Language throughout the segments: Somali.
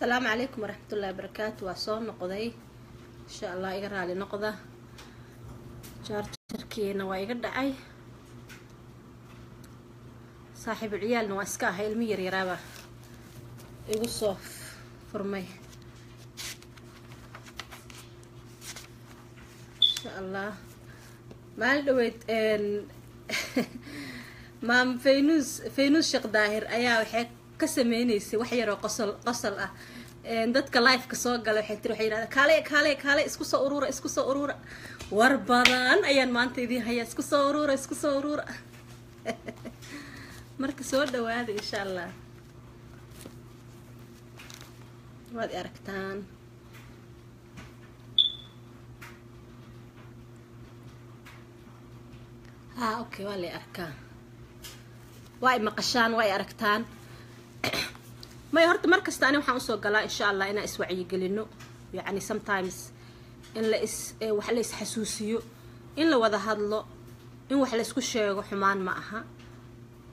asalaamu calaykum waraxmatullahi wabarakaatu waa soo noqday. Insha allah iga raali noqda. Jaarjarkiina waa iga dhacay. Saaxiibul ciyaalna waa iska ahay. Ilmi yaryaraaba igu soo furmay. Insha allah maalin dhaweyd maam faynuus faynuus sheekh daahir ayaa waxay ka sameyneysay wax yaroo qosol qosol ah dadka lifeka soo gala waxay tiri waxay yidhahda kaale kaale kaale isku soo urura isku soo urura war badan ayaan maanta idiin hayaa isku soo urura isku soo urura marka soo dhawaada insha allah waad aragtaan. Ha okay waa lay arkaa. Waa ay maqashaan waa ay aragtaan may horta mar kasta ani waxaan u soo galaa insha allah inaan iswacyigelino. Yacni sometimes in la is wax la isxasuusiyo in la wada hadlo in wax la isku sheego xumaan ma aha.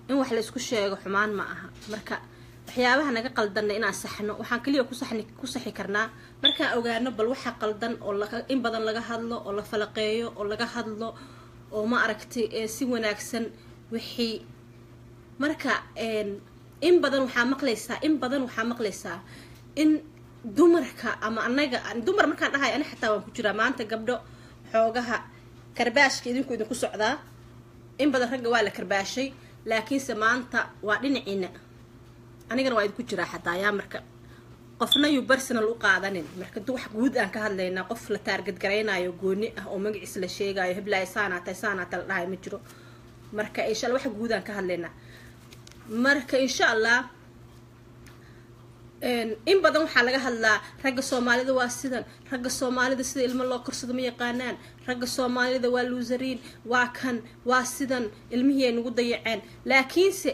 In wax la isku sheego xumaan ma aha. Marka waxyaabaha naga qaldanna inaan saxno waxaan keliya ku saxi karnaa. Markaan ogaano bal waxa qaldan oo in badan laga hadlo oo la falaqeeyo oo laga hadlo oo ma aragtay si wanaagsan wixii. Marka in badan waxaa maqlaysaa in badan waxaa maqlaysaa in dumarka ama anaga dumar markaan dhahay ani xataa waan ku jiraa. Maanta gabdho xoogaha karbaashka idinku idinku socdaa in badan ragga waa la karbaashay laakiinse maanta waa dhinaciina. Anigana waa idinku jiraa xataa yaa marka. Qofna yuu u qaadanin. Marka wax guud aan ka hadlaynaa qof la taargadgaraynayo gooni ah oo magaciis la sheegayo heblaaya saanaatay saanaata la dhahayo ma jiro. Marka insha alla wax guud aan ka hadlaynaa marka insha allah in badan waxaa laga hadlaa ragga soomaalida waa sidan ragga soomaalida sida ilmo loo korsado ma yaqaanaan ragga soomaalida waa luusariin waa kan waa sidan ilmihii ay nagu dayaceen. Laakiinse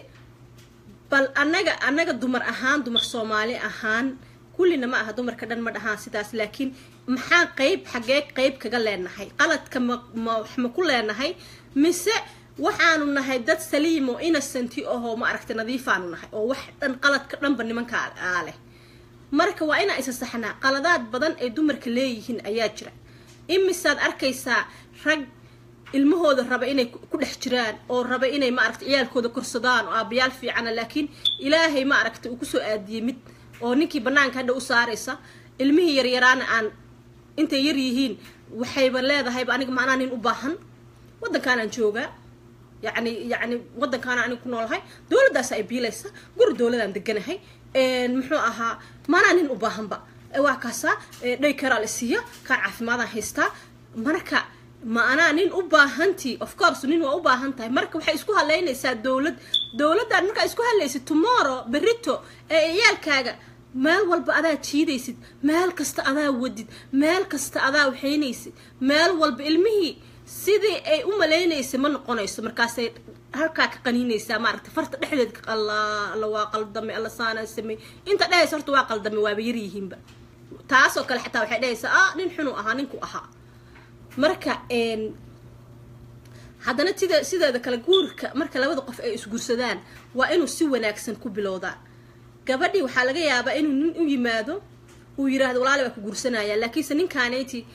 bal annaga annaga dumar ahaan dumar soomaali ahaan kullina ma aha dumarka dhan ma dhahaan sidaas laakiin maxaan qeyb xaggee qeyb kaga leenahay? Qaladka ma ma wax ma ku leenahay? Mise waxaanu nahay dad saliim oo innocenti ahoo ma aragta nadiifaanu nahay oo wax dhan qaladka dhanba nimanka aa leh marka waa inaan isa saxnaa qaladaad badan ay dumarka leeyihiin ayaa jira. Imisaad arkaysaa rag ilmahooda raba inay ku dhex jiraan oo raba inay ma aragta ciyaalkooda korsadaan oo aabayaal fiicana laakiin ilaahay ma aragta uu ku soo aadiyey mid oo ninkii banaanka hadha u saaraysa ilmihii yaryaraana aan intay yar yihiin waxayba leedahayba aniga maanaa nin u baahan. Waddankaanaan joogaa yacni yacni waddankaana aniga ku noolahay. Dowladdaas ay biilaysa guri dowladaan deganahay muxuu ahaa maanaa nin u baahanba. Waa kaasaa dhay karaa la siiya kaan caafimaadaan haystaa. Marka ma anaa nin u baahantii? Of course nin waa u baahan tahay. Marka waxay isku haleynaysaa dowlad. Dowladdan markaa isku hadlaysid tomorrow berito ee ciyaalkaaga meel walba adaa jiidaysid. Meel kasta adaa wadid. Meel kasta adaa waxaynaysid meel walba ilmihii sidii ay u malaynaysa ma noqonayso markaasay halkaa ka qaniinaysaa maaragta farta dhexdeed alla alla waa qaldamay alla saanaa samey inta dhehaysa horta waa qaldamay waaba yaryihiinba taasoo kale xataa waxay dhehaysaa ah nin xunuu ahaa ninku ahaa. Marka haddana sida sideeda kale guurka marka labada qof ay isguursadaan waa inuu si wanaagsan ku bilowdaa. Gabadhii waxaa laga yaabaa inuu nin u yimaado uu yiraahdo walaali waa ku guursanaya. Laakiinse ninkaanayti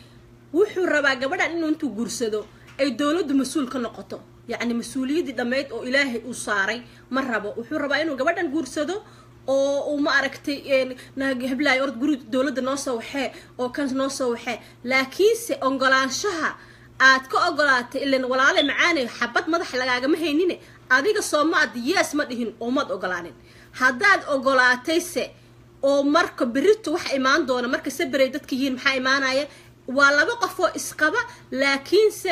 wuxuu rabaa gabadhan inuu intuu guursado ay dowladdu mas'uul ka noqoto. Yacni mas'uuliyaddii dhammayd oo ilaahay uu saaray ma rabo. Wuxuu rabaa inuu gabadhan guursado oo uu ma aragtay heblaay ord guri dowladda noo soo waxee oo kan noo soo waxee. Laakiinse ogolaanshaha aad ka ogolaatay ilan walaale macaanay xabad madaxa lagaagama haynine adiga soomaad yees ma dhihin oo maad ogolaanin. Haddaad ogolaatayse oo marka berito waxa imaan doona marka saberay dadka yihiin maxaa imaanaya waa laba qofoo isqaba laakiinse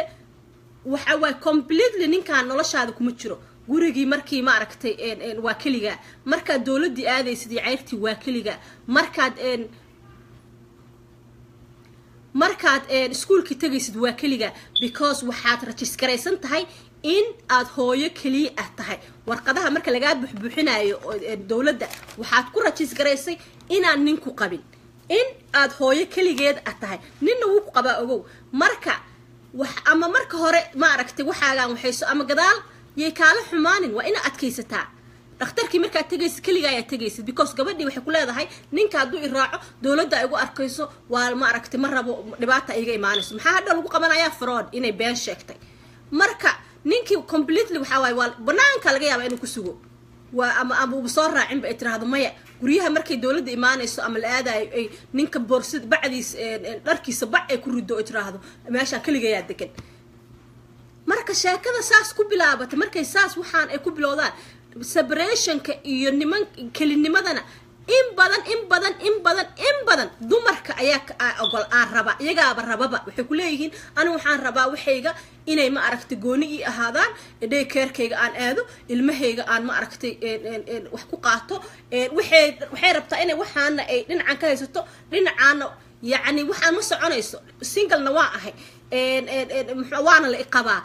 waxa waay completely ninkaan noloshaada kuma jiro. Gurigii markii ma aragtay waa keliga. Markaad dowladdii aadaysid iyo ceyrtii waa keliga. Markaad markaad iskuolkii tegaysid waa keliga. Because waxaad rajisgaraysan tahay in aad hooyo keliya ah tahay. Warqadaha marka lagaa buxbuuxinayo dowladda waxaad ku rajisgaraysay inaan ninku qabin in aad hooyo keligeed ah tahay. Ninna wuu ku qabaa ogow. Marka wax ama marka hore ma aragtay waxaagaan waxayso ama gadaal yay kaala xumaanin waa ina adkaysataa. Dhakhtarkii markaa markaad tegaysid keligaa ayaa tegaysid because gabadhii waxay ku leedahay ninka hadduu i raaco dowladda ay ugu arkayso waa ma aragtay ma rabo dhibaata iga imaanayso. Maxaa hadha lagu qabanayaa fraud inay been sheegtay? Marka ninkii completely waxaa waaye waa banaanka laga yaaba inuu ku sugo. Waa ama ama uba soo raacinba ay tiraahdo maya guryaha markay dowladda imaanayso ama la aadayo ay ninka boorsid bacdiis dharkiisa bac ay ku rido ay tiraahdo meeshaan keligayaa degan marka sheekada saas ku bilaabatay markay saas waxaan ay ku bilowdaan separationka iyo niman kelinimadana in badan in badan in badan in badan. Dumarka ayaa ogol aan raba iyagaaba rababa. Waxay ku leeyihiin anigu waxaan rabaa waxayga inay ma aragtay gooni ii ahaadaan dhaykeerkayga aan aado ilmahayga aan ma aragtay wax ku qaato waxay rabtaa inay waxaana ay dhinacan ka haysato dhinacaana yacni waxaan ma soconayso. Singlena waa ahay. Waana la iqabaa.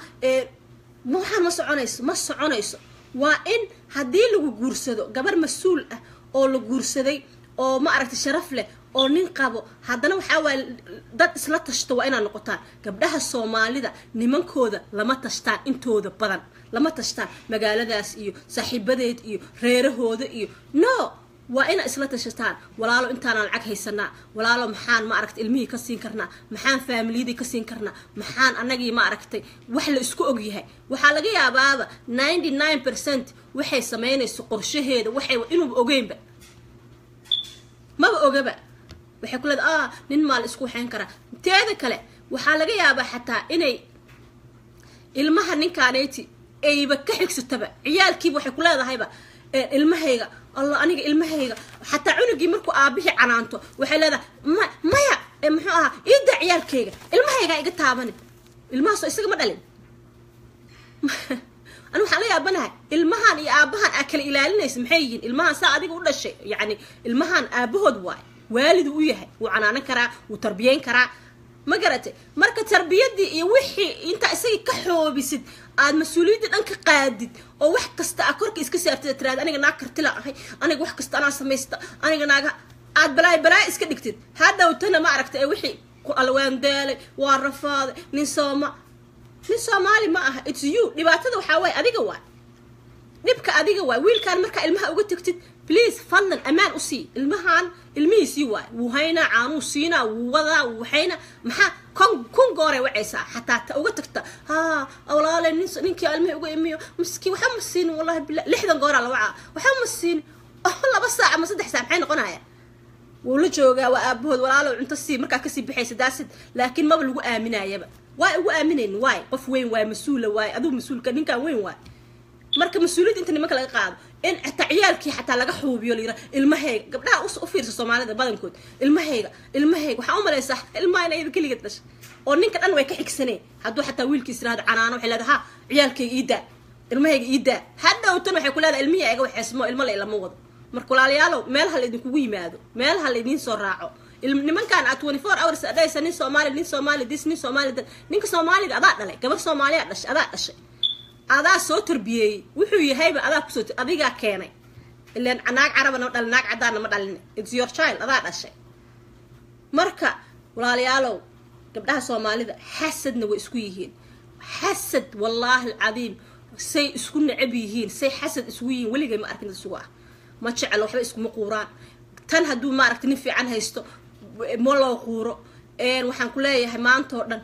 Waxaan ma soconayso ma soconayso. Waa in haddii lagu guursado gabar mas'uul ah oo la guursaday oo ma aragtay sharaf leh oo nin qabo. Haddana waxaa waaya dad isla tashto waa inaad noqotaan. Gabdhaha soomaalida nimankooda lama tashtaan intooda badan lama tashtaan. Magaaladaas iyo saaxiibadeed iyo reerahooda iyo no waa inaad isla tashataan walaalo intaanaan lacag haysanaa. Walaalo maxaan ma aragtay ilmihii ka siin karnaa? Maxaan faamiliyadii ka siin karnaa? Maxaan anagii ma aragtay? Wax la isku ogyahay waxaa laga yaabaaba ninety nine percent waxay samaynayso qorshaheeda. Waxay inuuba ogeynba. Maba ogaba. Waxay ku leeda ah nin maa la isku waxayn karaa. Teeda kale waxaa laga yaabaa xataa inay ilmaha ninkaanayti ayba ka xigsataba. Ciyaalkiiba waxay ku leedahayba ilmahayga allah aniga ilmahayga xataa cunugii markuu aabihii canaanto waxay leedahay ma maya muxuu ahaa iidaa ciyaalkayga ilmahaygaa iga taabani ilmahaasoo isaga ma dhalin. Ani waxaan la yaabanahay ilmahan iyo aabahan aa kala ilaalinaysa maxay yihiin? Ilmahan saa adiga u dhashay yacni ilmahan aabahood waay waalidu u yahay wuu canaanan karaa wuu tarbiyeyn karaa. Ma garatay? Marka tarbiyadii iyo wixii intaa isagii ka xoobisid aad mas'uuliyadda dhan ka qaadid oo wax kasta a korka saartid tiraad aniga naag kartila ahay aniga wax kasta anaa samaysta aniga naaga aad balaay balaay iska dhigtid. Hadhowtana ma aragta ee wixii ku alwaandaalay waa rafaaday nin sooma nin soomaali ma aha its you. Dhibaatada waxaa waaye adiga waay. Dhibka adiga waay wiilkaan markaa ilmaha uga tegtid please fadlan ammaan u sii ilmahan ilmihiisii waay wuu haynaa caanuu siinaa wuu wadaa wuu waxayna maxaa kon kun gooray wacaysaa xataa ta uga tagta. Haa walaale nin ninkii ilmihii uga imiyo. Miskiin waxba ma siinin wallahi billah lixdan gooraa la wacaa. Waxba ma siinin laba saac ama saddex saac maxay noqonayaan wuu la joogaa waa aabahood walaalo cunto sii markaa ka sii baxaysa daasid laakiin maba lagu aaminayaba waay ugu aaminayn waay. Qof weyn waay mas'uula waay aduu mas'uulka ninkaan weyn waay. Marka mas'uuliyadda inta nimanka laga qaado in xataa ciyaalkii xataa laga xuubiyo layira ilmahayga gabdhaha u fiirsa soomaalida badankood ilmahayga ilmahayga waxaa u ilmaha in ayada keligeed dhashay oo ninka dhan way ka xigsaneen hadduu xataa wiilkiis yiraahdo canaano waxay leedahay ha ciyaalkayga ii ilmahayga ii daa. Hadhowtan waxay ku leedahay ilmihii ayaga waxeesmo ilmo la ilama wado. Marka walaalayaalow meelaha la idinkugu yimaado meelaha la idiin soo raaco nimankan a twenty four hours adhaysa nin soomaali nin soomaali dis nin soomaali ninka soomaaliga adaa dhalay gabar soomaaliya dhashay adaa dhashay adaa soo tarbiyeeyey wuxuu yahayba adaa ku soo adigaa keenay. Ilan naag carabana ma dhalin naag caddaanna ma dhalin. Its your child adaa dhashay. Marka walaalayaalow gabdhaha soomaalida xasadna way isku yihiin. Xasad wallaahi alcadiim say isku necab yihiin say xasad isugu yihiin weligay ma arkin isugu ah. Ma jeclo waxba iskuma quuraan. Tan hadduu maaragta nin fiican haysto ma quuro. Waxaan ku leeyahay maanta oo dhan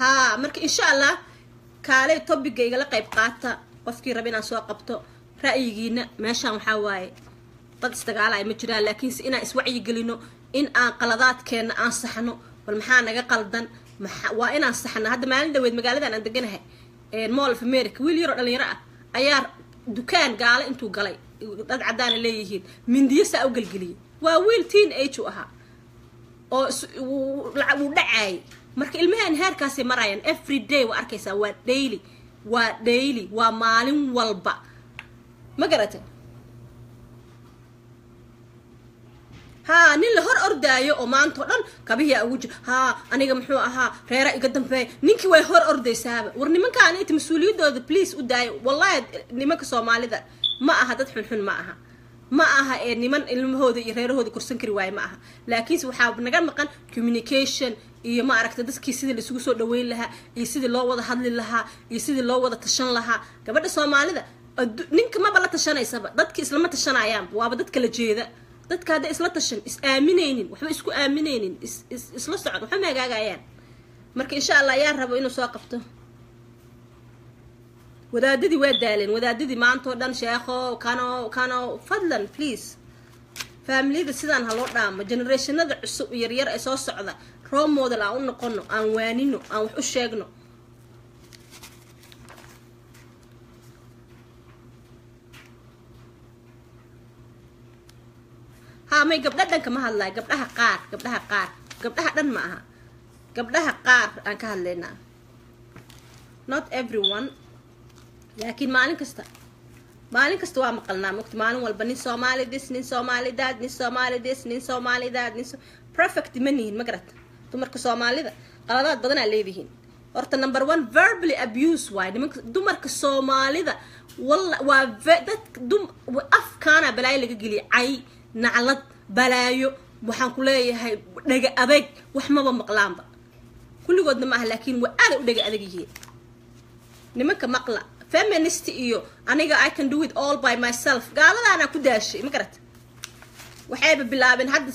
haa marka insha allah kaalay tobiga igala qayb qaata. Qofkii raba inaan soo qabto ra'yigiina. Meeshaan waxaa waaye dad isdagaalaya ma jiraan laakiinse inaan iswacyigelino in aan qaladaadkeenna aan saxno bal maxaa naga qaldan? Waa inaan saxna hadda maalin dhaweed magaaladan aan deganahay. Mall of america wiil yaroo dhalinyaro ah ayaa dukaan gaalo intuu galay. Dad caddaana leeyihiin. Mindiyo saa u gelgeliyay waa wiil teen age u ahaa oo wuu dhacaayay marka ilmahan heerkaasay marayaan every day waa arkaysaa waa daily waa daily waa maalin walba. Ma garatay haa nin la hor ordaayo oo maanta oo dhan kabihiyaa ugu jir haa aniga muxuu ahaa reera iga dambeeya ninkii way hor ordaysaaba. War nimankaan inta mas'uuliyadooda please u daayo wallahi nimanka soomaalida ma aha dad xunxun ma aha. Ma aha ee niman ilmahooda iyo reerahooda korsan kari waaye ma aha. Laakiinse waxaa naga maqan communication iyo ma aragta dadkii sidii la isugu soo dhaweyn lahaa iyo sidii loo wada hadli lahaa iyo sidii loo wada tashan lahaa. Gabadha soomaalida ninka maba la tashanaysaba dadki islama tashanayaan waaba dadka la jeeda. Dadka hadday isla tashan is aaminaynin waxba isku aaminaynin isla socon waxba ma hagaagayaan marka insha allah ayaa rabo inuu soo qabto. Wadaadadii waa daaleen wadaadadii maanta oo dhan sheekho kano kano fadlan please faamiliyada sidaan ha loo dhaamo generationada cusub yaryar ee soo socda role model aan u noqono aan waanino aan wax u sheegno. Ha may gabdha dhanka ma hadlayo gabdhaha qaar gabdhaha qaar gabdhaha dhan ma aha. Gabdhaha qaar aan ka hadlaynaa. Not everyone laakiin maalin kasta maalin kasta waa maqalnaa mogta maalin walba nin soomaali this nin soomaali that nin soomaali this nin soomaali that nin perfect ma nihin dumarka soomaalida qaladaad badanaa leedihiin horta number one verbally abuse waay. Nimanka dumarka soomaalida walla waa dad afkaana balaayo laga geliya cay naclad balaayo waxaan ku leeyahay dhega adeeg wax maba maqlaanba kulligoodna ma aha laakiin waa aaday u dhega adag yihiin. Nimanka maqla feminist iyo aniga i can do it all by myself. Gaaladaanaa ku daashay ma garata waxayba bilaabeen hadda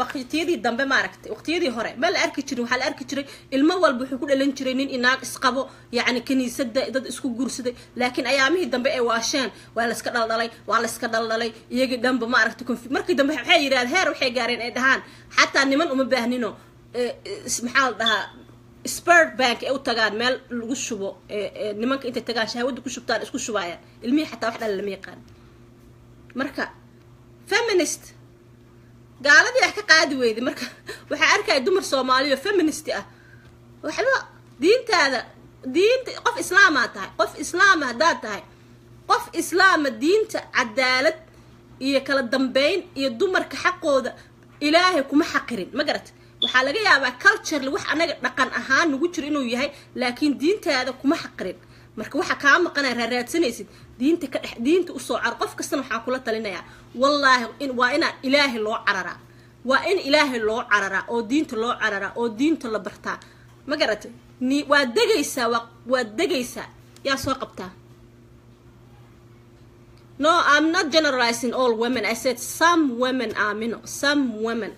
waqtiyadii dambe maaragtay waqtiyadii hore. Ma la arki jirin waxaa la arki jiray ilmo walba wuxuu ku dhalan jiray nin inaag isqabo yacni kiniisada dad isku guursaday. Laakiin ayaamihii dambe ee waasheen waa layska dhaldhalay waa layska dhaldhalay iyagii dhanba maaragtay markii dambe waxay yidhahdeen heer waxay gaareen ay dhahaan. Xataa niman uma baahnino. Maxaa la dhahaa spert bank ay u tagaan meel lagu shubo nimanka intay tagaan shahwada ku shubtaan isku shubaayaan ilmihii xataa wax dhala lama yaqaan. Marka feminist gaaladii ah ka qaadi weyday. Marka waxaa arkaya dumar soomaaliya feminist ah. Waxba diintaada diinta qof islaamaa tahay qof islaama haddaad tahay. Qof islaama diinta cadaalad iyo kala dambeyn iyo dumarka xaqooda ilaahay kuma xaqirin. Ma garata waxaa laga yaabaa culturely wax anaga dhaqan ahaan nagu jiro inuu yahay laakiin diintaada kuma xaqirin marka waxaa kaa maqanaa raaraadsanaysid diinta ka dhex diinta u soo car qof kastana waxaan kula talinayaa wallaahi waa inaa ilaahay loo cararaa. Waa in ilaahay loo cararaa oo diinta loo cararaa oo diinta la bartaa. Ma garatay ni waad degaysaa waa waad degaysaa. Yaa soo qabtaa? No i'm not generalizing all women. I said some women aamino some women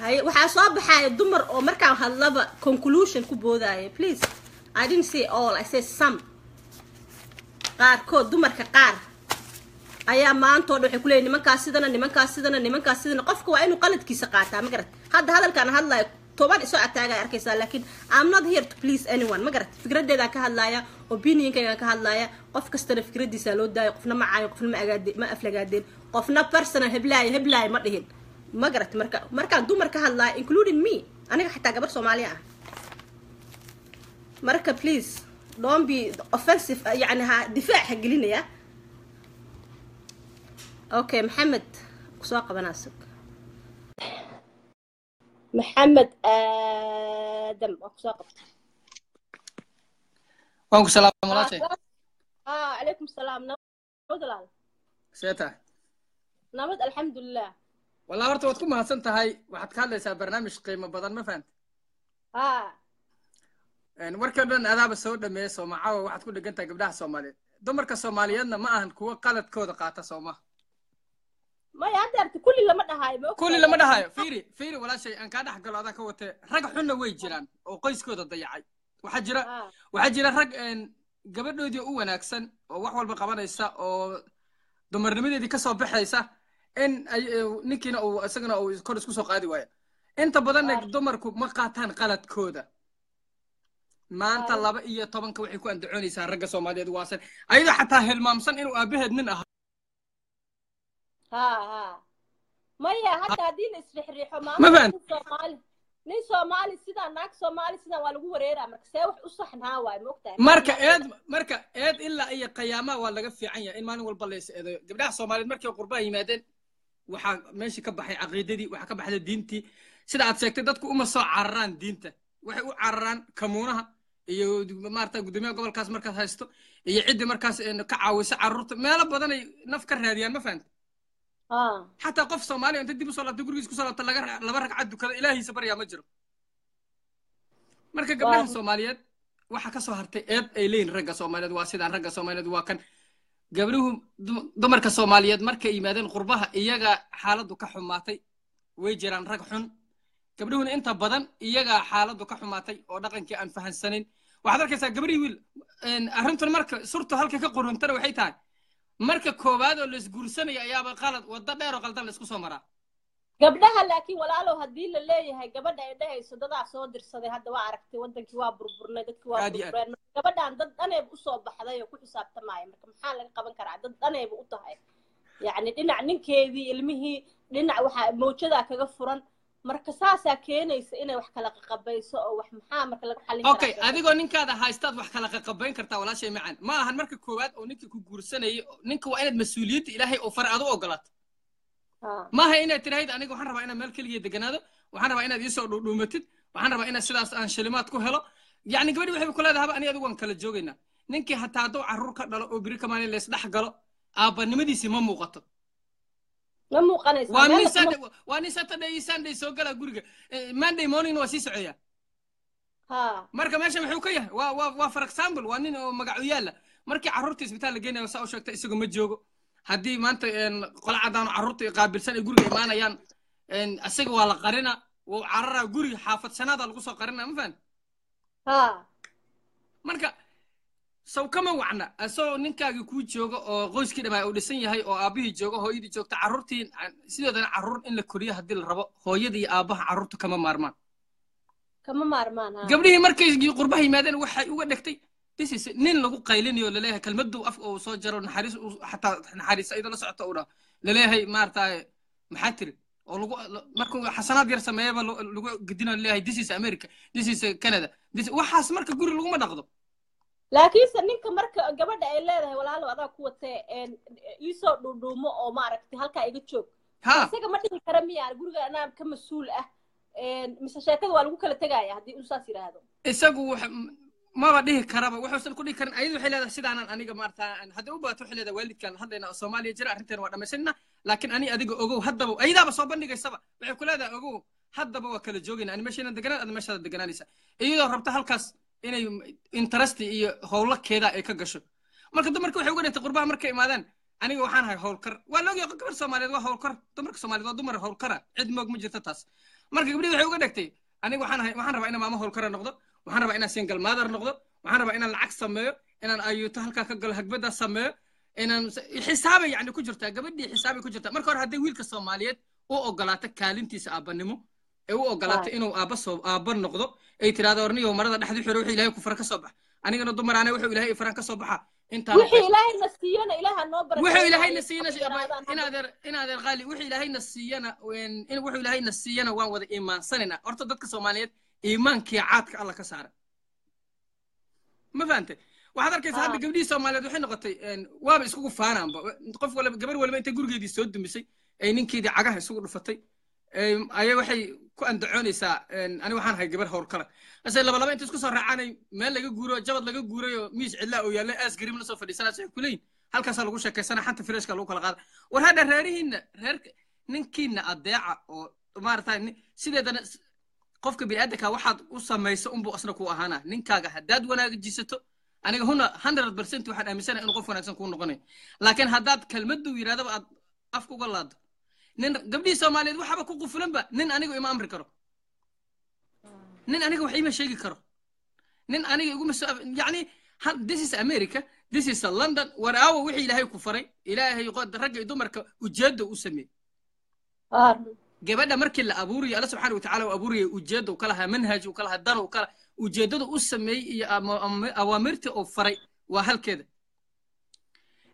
haye waxaa soo baxaya dumar oo markaan hadlaba conclusion ku boodaya please. I didn't say all i said some. Qaarkood dumarka qaar. Ayaa maantoo dhan waxay kuleeyihin nimankaas sidana nimankaas sidana nimankaas sidana. Qofka waa inuu qaladkiisa qaataa ma garat hadda hadalkaan hadlayo toban isoo ataagay arkaysaa laakiin i'm not here to please anyone ma garat fikradeedaan ka hadlaaya opinionkaygaan ka hadlaaya qof kastana fikradiisa loo daayo qofna ma caayo qofna ma agaade ma aflagaadeen qofna personal heblaayo heblaayo ma dhihin ma garat marka markaan dumar ka hadlaayo including me. aniga xataa gabar soomaaliya ah marka please. Don't be offensive. yani ha difaac ha gelinaya okay maxamed ku soo qabanaasag maxamed aadam waa ku soo qabta waan ku salaam walaashay ah calaykum salaam nabad walaal see walaa horta waad ku mahadsan tahay waxaad ka hadlaysaa barnaamij qiimo badan ma fahanta ha warka dhan adaaba soo dhameeya soomacaawa waxaad ku dhegan tahay gabdhaha soomaaliyeed. Dumarka soomaaliyeedna ma ahan kuwo qaladkooda qaata sooma kulli lama dhahayo fiiri fiiri walaashay aan kaa dhex galo adaa ka watee. Rag xunna way jiraan oo qoyskooda dayacay. Waxaa jira waxaa jira rag gabadhoodii u wanaagsan oo wax walba qabanaysa oo dumarnimadeedii ka soo baxaysa in ninkiina uu isagana uu kor isku soo qaadi waaya inta badanna dumarku ma qaataan qaladkooda. Maanta laba iyo tobanka waxay ku andacoonaysaa ragga soomaaliyeed waasan ayadoo xataa hilmaamsan inuu aabaheed nin ahaa ha ha. Maya hadda haddii la isrixriixo nin soomaali sidaa naag soomaali sidaa waa lagu wareeraa. Marka see wax u saxnaa waay ma ogtahay. Marka eed marka eed ilaa iyo qiyaamaha waa laga fiican yahay. In maalin walba la is eedayo gabdhaha soomaaliyeed markay qurbaha yimaadeen waxaa meeshii ka baxay caqiidadii waxaa ka baxday diintii. Sida aad sheegtay dadku uma soo cararaan diinta. Waxay u cararaan kamuunaha iyo maarata guddoomiyaha gobolkaas markaas haysto iyo ciddii markaas een ka caawisa carruurta. Meelo badan ay naf ka raadiyaan ma fahanta ha xataa qof soomaaliya inta dib u soo laabtay gurigiis ku soo laabta laga laba ragcad dukada ilaahiisa baryaa ma jiro. Marka gabdhaha soomaaliyeed waxa ka soo hartay eed ay leeyihiin ragga soomaaliyeed waa sidaan ragga soomaaliyeed waa kan gabdhuhu dumarka soomaaliyeed markay yimaadeen qurbaha iyaga xaaladdu ka xumaatay way jiraan rag xun. Gabdhuhuna inta badan iyagaa xaaladdu ka xumaatay oo dhaqankii aan fahansanayn waxaad arkaysaa gabdhihii wiil arrintan marka surtu halka ka quruntana waxay tahay. Marka koowaad oo laisguursanaya ayaaba qalad waddo dheer oo qaldan la isku soo maraa gabdhaha laakiin walaalow haddii la leeyahay gabadha ay dhahayso dadaa soo dirsaday hadda waa aragtay wadankii waa burburnay dadkii waa burbureen marka gabadhan dad dhaneeba u soo baxday oo ku xisaabtamaya marka maxaa laga qaban karaa? Dad dhaneeba u tahay. Yacni dhinac ninkeedii ilmihii dhinac waxaa mawjadaa kaga furan. Marka saasaa keenaysa inay wax kala qaqabayso oo wax maxaa marka laga xallin okay adigoo ninkaada haystaad wax kala qaqabayn kartaa walaashay macan ma ahan marka koowaad oo ninka ku guursanayay ninka waa inaad mas'uuliyadda ilaahay oo fare aad u ogolaato maaha inaad tirahayd aniga waxaan rabaa inaan meel keliya deganaado waxaan rabaa inaad iisoo dhuudhuumatid waxaan rabaa inaad sidaas aan shilimaad ku helo. Yacni gabadhi waxay ku leedahaba ani adigu waan kala joogaynaa. Ninkii hataa hadduu carruur ka dhalo oo biri kamaani laysdhex galo aabbanimadiisii ma muuqato. Waa nin saturday iyo sunday soo gala guriga. Monday morningna waa sii socoyaa marka meesha muxuu ka yahay? Waa for example waa nin oo magacu yaalla. Markii carruurta isbitaal la geynayo saa u sheegta isagu ma joogo haddii maanta qola caddaano carruurta qaabilsan ay guriga imaanayaan isaga waa la qarina wuu cararaa guriga xaafad shanaada lagu soo qarina ma fahan marka saw kama wacna asagoo ninkaagii kuu jooga oo qoyskii dhammaa uu dhisan yahay oo aabbihii jooga hooyadii joogta carruurtii sidoodana carruur in la koriyo haddii la rabo hooyada iyo aabbaha carruurta kama maarmaan. Kama maarmaan gabdhihii markay qurbaha yimaadeen waxay uga dhegtay this is nin lagu qaylinayo la leeyahay kelmaddu af uu soo jaro naxariis xataa naxariis ayadoo la socota uu dhaho la leeyahay maaragtaa maxaa tiri? Oo lagu markuu xasanaad yar sameeyaba lagu gedina la leeyahay this is america this is canada waxaas marka guri laguma dhaqdo. Laakiinse ninka marka gabadha ay leedahay walaalo adaa ku watee iisoo dhuudhuumo oo maaragtay halkaa iga joog. Isaga ma dhihi kara miyaa guriga anaa ka mas'uul ah. Mise sheekada waa lagu kala tegaya haddii uu saas yidhaahdo isagu maba dhihi karaba. Wuxuusan ku dhihi karin ayadu waxay leedahay sidaanan aniga maarata haddii u baato waxay leedahay waalidkan hadlayna soomaaliya jira arrinteena waa dhammaysanina laakiin ani adiga ogow haddaba ayadaaba soo bandhigaysaba. Waxay ku leedahay ogow haddaba waa kala joogayna ani meeshayna deganaan ada meeshaada deganaanaysa iyadoo rabta halkaas inay interest iyo howlakeeda ay ka gasho. Marka dumarka waxay uga dhintay qurbaha markay imaadaan aniga waxaan ahay howlkar. Waa la ogyahay gabar soomaaliyeed waa howlkar. Dumarka soomaaliyeed waa dumar howlkara. Cid moog ma jirto taas. Marka gabdhihi waxay uga dhegtay aniga waxaan ahay waxaan rabaa inaan maamo howlkara noqdo waxaan rabaa inaan single mother noqdo waxaan rabaa inaan lacag sameeyo inaan ayuuto halkaa ka galo hagbada sameeyo inaan xisaabay yani ku jirtaa gabadhii xisaabay ku jirtaa. Marka hore hadday wiilka soomaaliyeed u ogolaato kaalintiisa aabbanimo ee u ogolaato inuu aabba soo aabba noqdo ay tiraahdo orniyo marada dhexdu xiro wixii ilaahay ku fara ka soo bax anigana dumar ane wuxuu ilaahay faran ka soo baxa. Intaan wixii ilaahayna siiyana ilaaha noo barakay wuxuu ilaahayna siiyana inaadeer inaadeer qaali wuxuu ilaahayna siiyana wuxuu ilaahayna siiyana waan wada iimaansanayna horta dadka soomaaliyeed iimaankii caadka alla ka saara. Ma fahantay waxaad arkaysaa hadda gabdhihii soomaaliyeed waxay noqotay waaba iskugu faanaanba. Qof walba gabar walba intay gurigeedii soo dumisay ay ninkeedii cagaha isugu dhufatay ayaa waxay ku andacoonaysaa ani waxaan ahay gabar howlkala ase laba laba inta isku soo raacanay meel laga guuro jabad laga guuray oo miis cidlaa oo yaallay aas gariim la soo fadhiisanaas waxay kuleeyihin halkaasaa lagu sheekaysana xanta fireshka lagu kala qaada. War hadha reerihiinna reerka ninkiinna adeeca oo maarata sideedana qofka bini'aadanka waxaad u samayso unbuu asna ku ahaana. Ninkaaga haddaad wanaajisato aniga huna hundred percent waxaan aaminsanahay inuu qof wanaagsan kuu noqonayo. Laakiin haddaad kelmaddu yidhahdaba aad afka uga laado nin gabdhihii soomaaliyeed waxaba ku qufulanba nin aniga ima amri karo. Nin aniga wax ima sheegi karo. Nin aniga iguma soo yacni this is america this is london war aawo wixii ilaahay ku faray. Ilaahay ragga dumarka ujeedda u sameeyey gabadha markii la abuurayo alla subxaana watacaala uu abuuraya ujeedda uu ka lahaa manhaj uu ka lahaa dan uu ka ujeeddada u sameeyey iyo awaamirta uu faray waa halkeeda.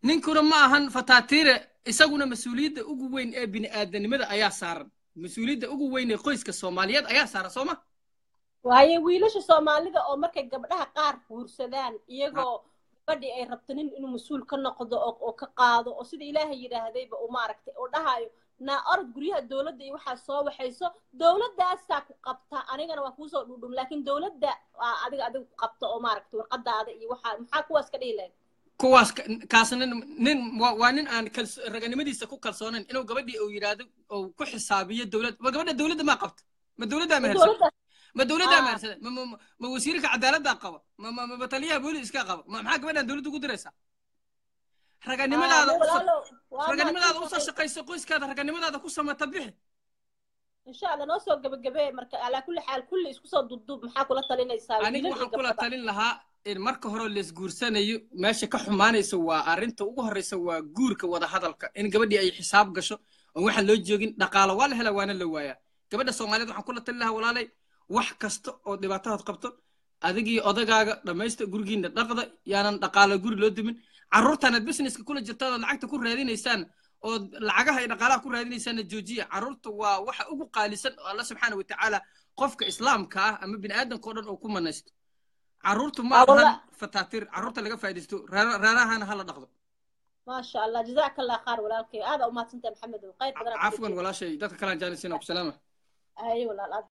Ninkuna ma ahan fataatiire isaguna mas'uuliyadda ugu weyn ee bini'aadanimada ayaa saaran. Mas'uuliyadda ugu weyn ee qoyska soomaaliyeed ayaa saaran soo ma? Waayo wiilasha soomaalida oo markay gabdhaha qaar guursadaan iyagoo gabadhii ay rabto nin inuu mas'uul ka noqdo oo ka qaado oo sida ilaahay yidhaahdayba uu maaragtay oo dhahayo naa orod guryaha dowladda iyo waxaa soo waxayso dowladdaasaa ku qabta anigana waa kuusoo dhudhum laakiin dowladda adiga adiga ku qabta oo maaragtay warqadaada iyo waxaa maxaa kuwaas ka dhihi lahayd? Kuwaas kaasna nin waa nin aan raganimadiisa ku kalsoonayn inuu gabadhii uu yidhaahdo oo ku xisaabiyo dowlad ma gabadha dowladda maa qabta? Ma dowladdaa ma helsan ma dowladdaa maarsada ma wasiirka cadaaladdaa qaba? Ma ma ma taliyaha booliiska qaba? Ma maxaa gabadhan dowladda ugu diraysaa raganimadaada Ah, raganimadaada u soo shaqayso qoyskaada raganimadaada ku samata bixi. Insha allah noo soo gabagabee marka alaa kulli xaal kulli isku soo dubdub maxaa kula talinaysaa? Iyo waxaan kula talin lahaa in marka hore laisguursanayo meesha ka xumaanaysa waa arrinta ugu horreysa waa guurka wada hadalka. In gabadhii ay xisaab gasho oon waxaan loo joogin dhaqaalo waa la helaa waana la waayaa. Gabadha soomaaliyeed waxaan kula talin lahaa walaalay wax kasta oo dhibaatadood qabto adigii odagaaga dhammaysta gurigiina dhaqda yaanan dhaqaalo guri loo dumin carruurtaanaad businesska kula jirtaan oo lacagta ku raadinaysaan oo lacagaha iyo dhaqaalaha ku raadinaysaanna joojiya. Carruurta waa waxa ugu qaalisan oo alla subxaana watacaala qofka islaamka ah ama bini aadamka oo dhan oo ku manaysto. Carruurtu ma Ah, ahan fataatir carruurta laga faa'iidaysto reerahana hala dhaqdo. Maasha allah jazaaka allah khaar walaalkay aada umahadsantahay maxamed qayr badan cafwan walaashay. Dadka kalaan jaanisina ku salaama. Haye walaal aad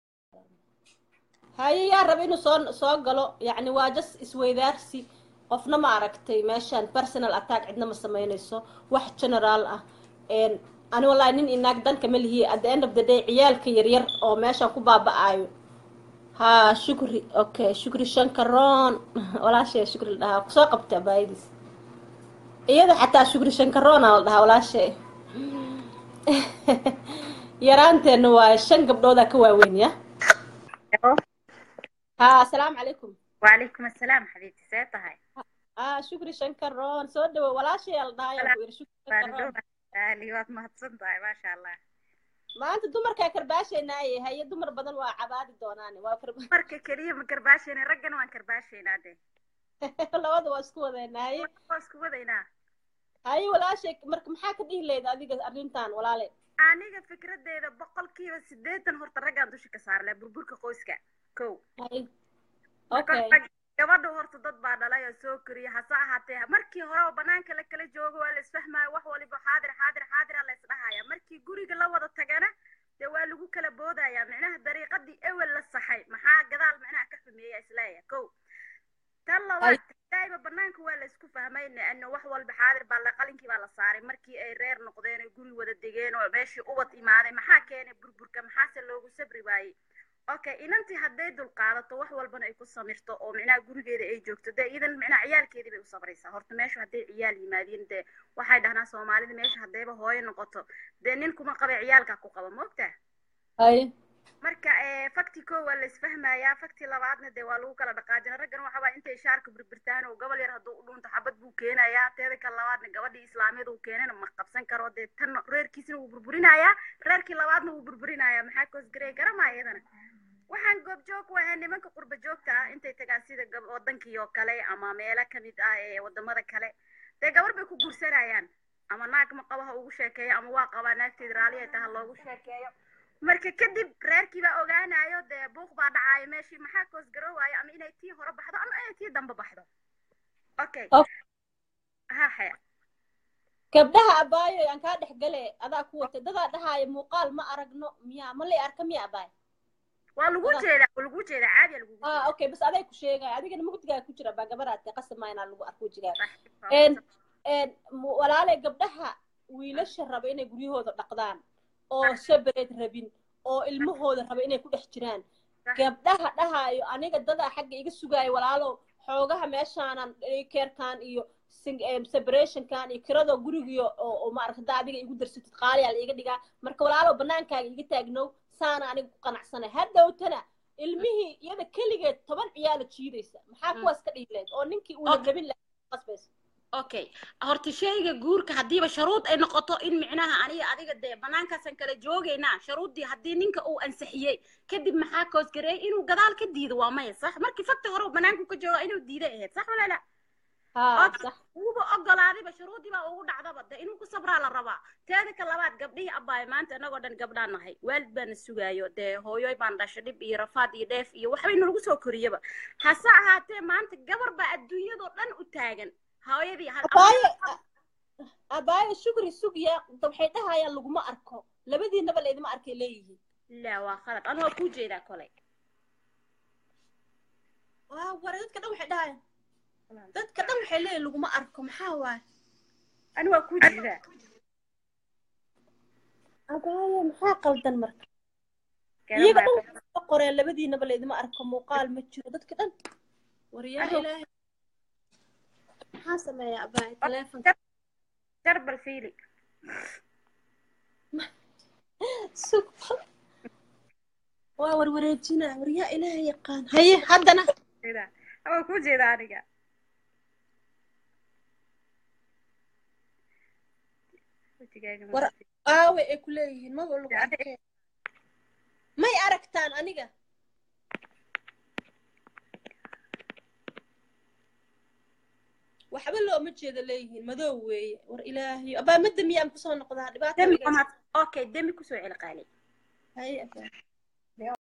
haye yaa raba inuu soo soo galo yacni waa just isweydaarsi qofna ma aragtay meeshaan personal attack cidna ma samaynayso wax generaal ah. Ani wallaahi nin inaag danka ma lihiye at the end of the day ciyaalka yaryar oo meeshaan ku baaba-aayo. Haa shukri okay shukri shankaroon. Walaashee shukri la dhahaa. Kusoo qabta abaayadiis iyada xataa shukri shankaroona la dhahaa walaashee yaraanteena waa shan gabdhoodaa ka waaweyn ya? Ha asalaamu calaykum. Waalaykum asalaam xabiibti see tahay? ah shukri shankaroon soo dhawo walaashayaal dhaayowaad mahadsan tahay maasha allah maanta dumarkaa karbaashaynaaye haye dumar badan waa cabaadi doonaan waamarka keliya ma karbaashayna raggan waan karbaashaynaa de labada waa isku wadaynaaye waa isku wadaynaa haye walaashay marka maxaa ka dhihi leyda adiga arrintan walaale aniga fikradeeda boqolkiiba sideetan horta raggaan dusha ka saarleh burburka qoyska ko gabadha horta dad baa dhalay oo soo koriya hase ahaatee markii hore oo banaanka la kala joogo waa la isfahmaya wax waliba xaadir xaadir xaadira la isdhahaya markii guriga la wada tagana dee waa lagu kala boodaya micnaha dariiqadii ewel la saxay maxaa gadaal micnaha ka xumeeya isleeya kow. Tan labaad daaima banaanka waa la isku fahmay ano wax walba xaadir baa la qalinkii baa la saaray. Markii ay reer noqdeen oo guri wada degeen oo meeshii ubad imaaday maxaa keenay burburka maxaase loogu sabri waayey okay inantii hadday dulqaadato wax walbana ay ku samirto oo micnaha gurigeeda ay joogto. Dee idan micnaha ciyaalkeedii bay u sabraysaa. Horta meeshu hadday ciyaal yimaadiin dee waxay dhahnaa soomaalida meesha haddayba hooyo noqoto. Dee nin kuma qaba ciyaalkaa ku qaba moogtaa hay marka fakti ko waa la isfahmayaa fakti labaadna dee waa lagu kala dhaqaajina. Raggan waxa waa intay shaarka birbirtaan oo gobol yar hadduu u dhunto xabad buu keenayaa. Teeda ka labaadna gabadhii islaamiyada uu keenana ma qabsan karo. Dee tan reerkiisna wuu burburinayaa. Reerkii labaadna wuu burburinayaa. Maxaa koosgarey garamaya iyadana waxaan goobjoog u ahay nimanka qurba joogta ah intay tagaan sida wadankii oo kale ama meelo ka mid ah ee waddamada kale. Dee gabar bay ku guursanayaan. Ama naag ma qabo ha ugu sheekeeyo ama waa qabaa naagteeda raali ay taha loogu sheekeeyo. Marka kadib reerkii baa ogaanayo dee buuq baa dhacaayo meeshii maxaa koosgarowaayo ama inay tii hore baxdo ama inay tii dambe baxdo. Okay ha haya. Gabdhaha abaayo aan kaa dhex gale adaa ku watay. Dadaa dhahaayo muuqaal ma aragno miyaa ma lay arka miya abaay waa lagu jeedaa lagu jeedaa caadi aa lagugu ah okay bas aday ku sheegaya adigana mugdigaa ku jira baa gabaraadka qasama inaa lagu arko jigaa. Jeedaa een een mu- walaale gabdhaha wiilasha raba inay guryahooda dhaqdaan oo separate rabin oo ilmahooda raba inay ku dhex jiraan. Gabdhaha dhahaayo aniga dadaa xagga iga sugaayo walaalo xoogaha meeshaanan keerkan iyo separationkan iyo kiradoo gurigiyo oo maaragta adiga igu darsatid qaaliyaa la iga dhigaa. Marka walaalo banaankaaga iga taagnow saana aniga ku qanacsanay hadhowtana ilmihii iyada keligeed toban ciyaala jiidaysa. Maxaa kuwaas ka dhiileed? Oo ninkii uuna Okay. rabin lahaa qasbaysa okay. Horta shayga guurka haddiiba sharuud ay noqoto in micnaha aniga adiga dee banaankaasaan kala joogaynaa sharuuddii haddii ninka uu ansixiyey kadib maxaa koosgareeyay inuu gadaal ka diido waa maya sax? Markii fakta hore uu banaanku ka jooga inuu diiday ahayd sax wala wuuba ogolaadayba shuruudii baa ugu dhacdaba de inuu ku sabraa la rabaa. Teeda ka labaad gabdhihii abbaay maanta inagoo dhan gabdhaan nahay. Waalid baana sugaayo dee hooyoy baan dhashay dhib iyo rafaad iyo dheef iyo waxbay nalagu soo koriyaba hase ahaatee maanta gabar baa adduunyadoo dhan u taagan. Hooyadii abaayo abaayo shukri sugya waxay dhahayaan laguma arko. Labadiinaba laydima arkay leeyihiin. La waa khalad. Anu waa kuu jeedaa kolay. Waa ware dadka dhan waxay dhahayaan dadka dhan waxay leeyihiin laguma arko maxaa waay? Anu waa kuu jeedaa abaayo maxaa qaldan marka? Iyaga dhan qoreen labadiinaba laydima arko muuqaal ma jiro. Dadka dhan waryaa Ado. ilaahay. Maxaa sameeyaa abaay taleefonka jarbal fiili. Waa warwareejinaa waryaa ilaahay yaqaan. Haye haddana. Waa kuu jeeda aniga wejigaaga ma War- aawe ay ku leeyihiin maba lagu arkeen may aragtaan aniga? Waxba looma jeeda leeyihiin madow weeye. War ilaahayo abaa miyaan ku soo noqdaa okay demi ku soo celi qaali haye abaa